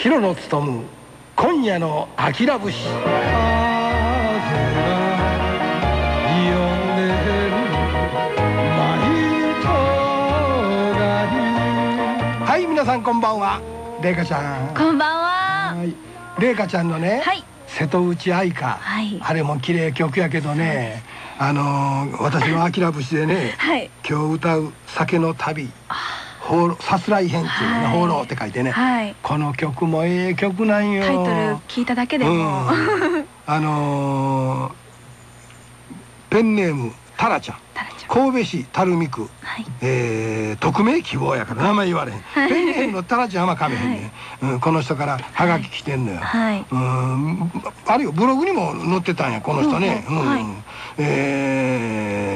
広野勉今夜のあきら節はい皆さんこんばんは。れいかちゃん。こんばんは。はいれいかちゃんのね、はい。瀬戸内愛歌、はい。あれも綺麗曲やけどねあのー私の「あきら節」でね、はい。今日歌う「酒の旅」「放浪さすらい編」っていうね「はい。放浪」って書いてね、はい。この曲もええ曲なんよ。タイトル聞いただけでも、うん。あのーペンネームタラちゃん。神戸市垂水区、はい。えー匿名希望やから名前言われへん、ペンネームのタラちゃんはかめへんね、うん、この人からハガキ来てんのよ、はい。うんあるよブログにも載ってたんやこの人ね、うん。うん。はいえー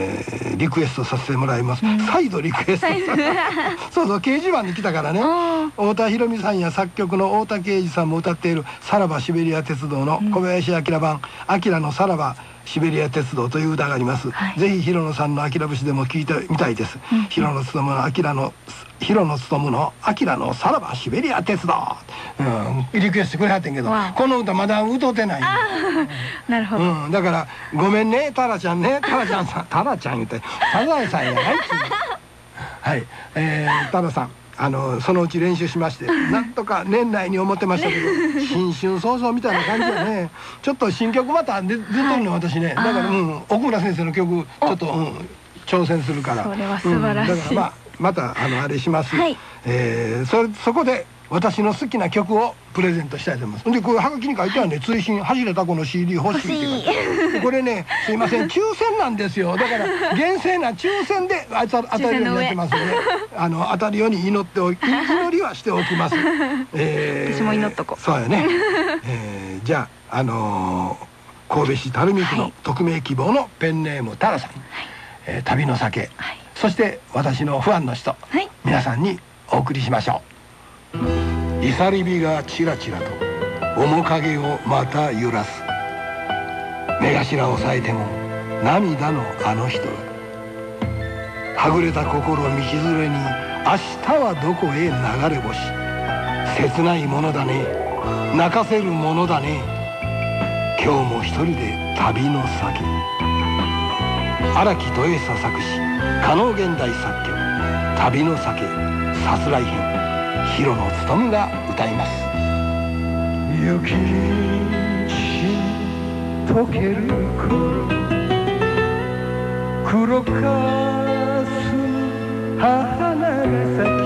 リクエストさせてもらいます、再度リクエスト。そうそう掲示板に来たからね。あ太田裕美さんや作曲の太田圭司さんも歌っている「さらばシベリア鉄道」の小林明版「明のさらばシベリア鉄道」という歌があります、はい。ぜひ広野さんの「明節」でも聞いてみたいです、うん。広野勉の「明の広野勉の「明のさらばシベリア鉄道」うん、リクエストくれはってんけどこの歌まだ歌ってない。なるほど、うん、だから「ごめんねタラちゃんね。タラちゃんさんタラちゃん」言ってサザエさんやないはい、えー、タラさんあのそのうち練習しまして なんとか年内に思ってましたけど 新春早々みたいな感じだねちょっと新曲また出出てるの私ね。だから、うん、奥村先生の曲ちょっと、うん、挑戦するから。それは素晴らしい。うんだからまあまたあのあれします、はい。えーそれそこで私の好きな曲をプレゼントしたいと思います。でこれはがきに書いてあるね「追伸走れた子の CD 欲しい」って書いてこれねすいません。抽選なんですよ。だから厳正な抽選であた当たるようになってますのであの当たるように祈っておき祈りはしておきます、えー私も祈っとこう。そうやね、えーじゃああのー神戸市垂水区のはい。匿名希望のペンネームタラさん、えー旅の酒、はい。そして私のファンの人、はい。皆さんにお送りしましょういさり火がちらちらと面影をまた揺らす。目頭を押さえても涙のあの人。はぐれた心道連れに明日はどこへ流れ星。切ないものだね。泣かせるものだね。今日も一人で旅の先。荒木豊久作詞加納現代作曲「旅の酒さすらい編」広野勉が歌います。雪に溶ける頃。黒かす花が咲く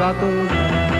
る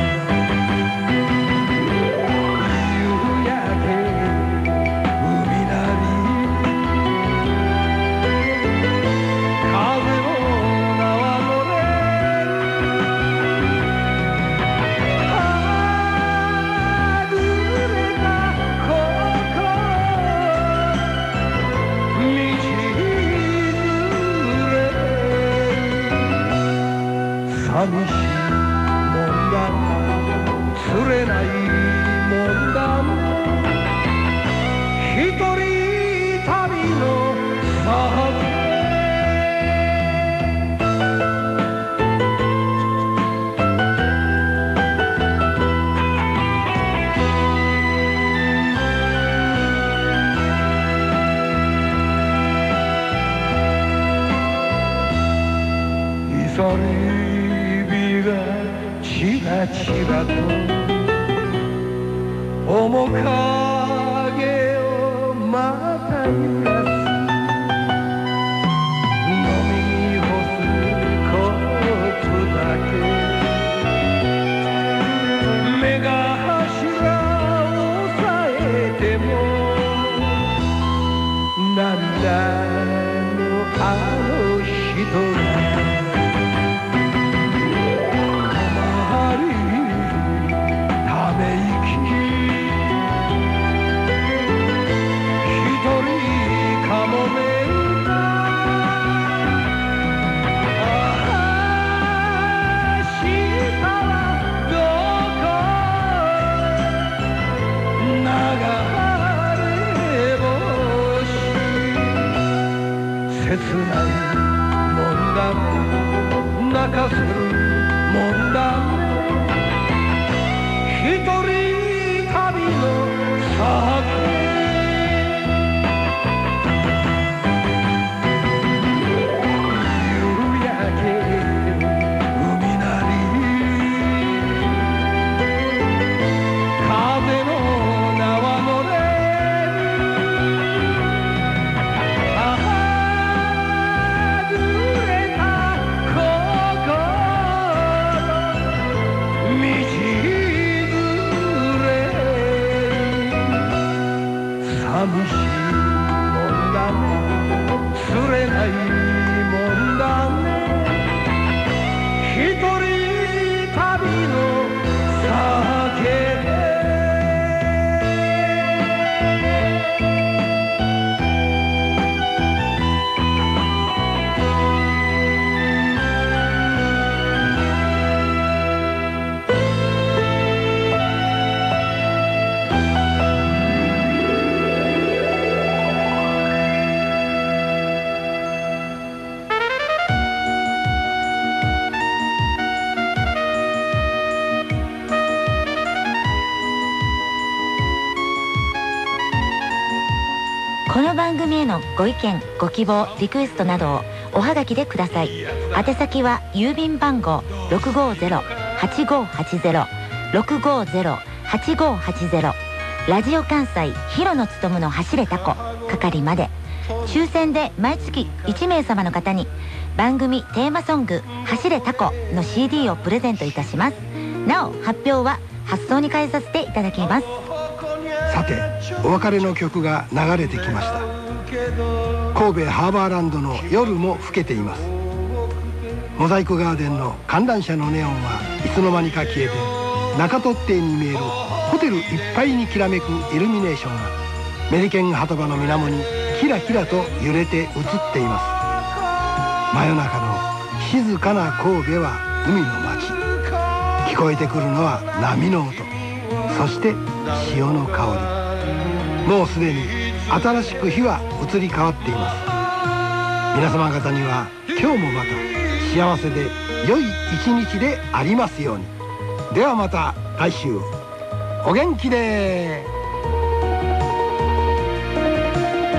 ちらと面影をまた揺切ないもんだ泣かせるもんだ一人へのご意見ご希望リクエストなどをおはがきでください。宛先は郵便番号650-8580 650-8580ラジオ関西広野勤の走れタコ。係まで。抽選で毎月1名様の方に番組テーマソング「走れタコ」の CD をプレゼントいたします。なお発表は発送に変えさせていただきます。さてお別れの曲が流れてきました。神戸ハーバーランドの夜も更けています。モザイクガーデンの観覧車のネオンはいつの間にか消えて中取っ邸に見えるホテルいっぱいにきらめくイルミネーションがメリケン鳩場の水面にキラキラと揺れて映っています。真夜中の静かな神戸は海の街。聞こえてくるのは波の音そして潮の香り。もうすでに新しく日は移り変わっています。皆様方には今日もまた幸せで良い一日でありますように。ではまた来週お元気で。お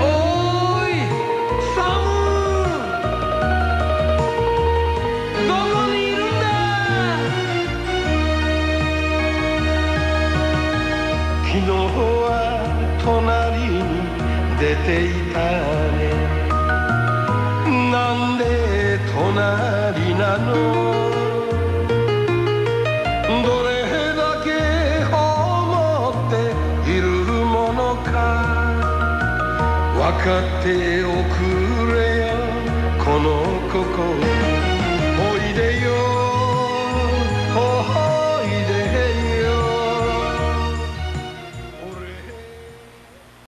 いサムどこにいるんだ。昨日は隣に出ていたね。なんで隣なの？どれだけ思っているものか。分かっておくれよこの心。